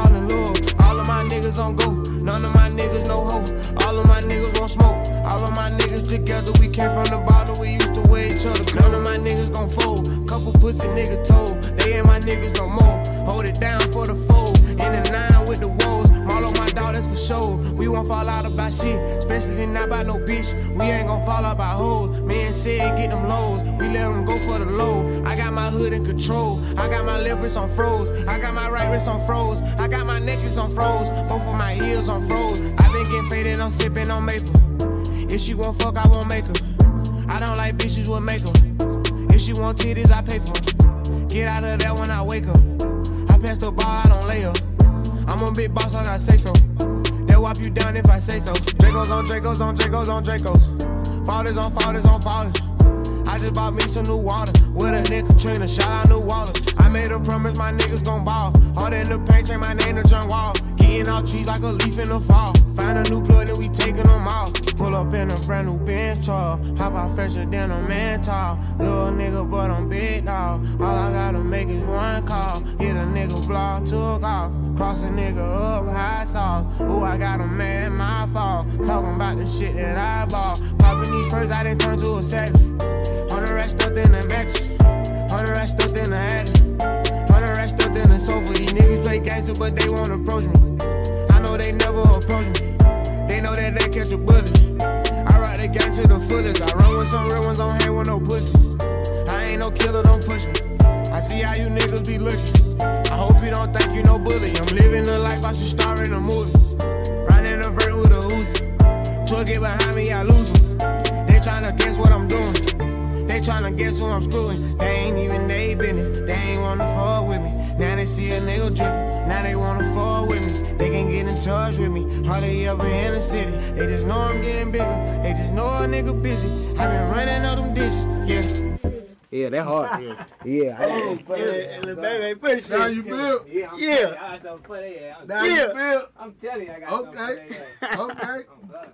Fall in love. All of my niggas on go. None of my niggas no hope. All of my niggas gon' smoke. All of my niggas together. We came from the bottom. We used to wear each other. None of my niggas gon' fold. Couple pussy niggas told. They ain't my niggas no more. Hold it down for the fold. In the nine with the woes. All of my daughters for sure. We won't fall out about shit, especially not about no bitch. We ain't gon' fall out by hoes. Man said get them lows. We let them go for the low. Hood in control. I got my left wrist on froze. I got my right wrist on froze. I got my necklace on froze. Both of my ears on froze. I been getting faded, I'm sipping on maple. If she won't fuck, I won't make her. I don't like bitches with makeup. If she want titties, I pay for 'em. Get out of that when I wake up. I pass the ball, I don't lay up. I'm a big boss, I gotta say so. They'll wipe you down if I say so. Dracos on Dracos on Dracos on Dracos. Fathers on fathers on fathers. Just bought me some new water. With a nigga Katrina, shout out new water. I made a promise my niggas gon' ball. Hard in the paint, change my name to John Wall. Getting out trees like a leaf in the fall. Find a new plug, then we taking them off. Pull up in a brand new Benz truck. Hop out fresher than a man tall. Little nigga, but I'm big dog. All I gotta make is one call. Hit a nigga block, took off. Cross a nigga up, high sauce. Ooh, I got a man, my fault. Talking about the shit that I bought. Popping these purses, I didn't turn to a savage. But they won't approach me. I know they never approach me. They know that they catch a bullet. I rock the gang to the fullest. I run with some real ones, don't hang with no pussy. I ain't no killer, don't push me. I see how you niggas be looking. I hope you don't think you no bully. I'm living the life I should star in a movie. Riding a vert with a Uzi. Truck get behind me, I lose them. They tryna guess what I'm doing. They tryna guess who I'm screwing. They ain't even they business. See a nigga drippin'. Now they wanna fuck with me. They can get in touch with me. Hardly ever in the city. They just know I'm getting bigger. They just know a nigga busy. I been running up them digits. Yeah. Yeah, that hard. yeah. I, oh, Yeah, little baby, push Now it. you built. yeah, I'm Yeah. telling you, I got something for that. I'm, Now Yeah. you built. I'm telling you, I got something for Okay. that. Okay. Oh, God.